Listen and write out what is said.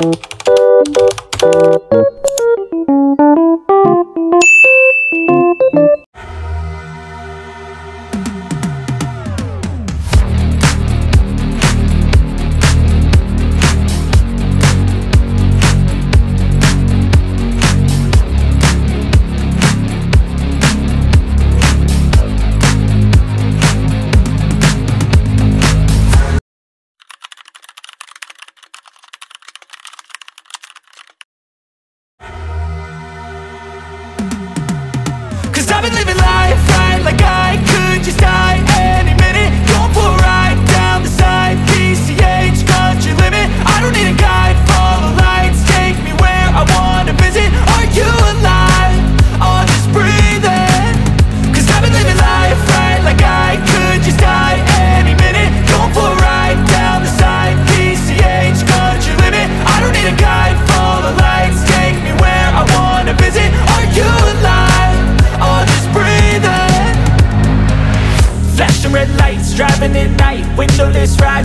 you. Cause I've been living life right like I could just die anymore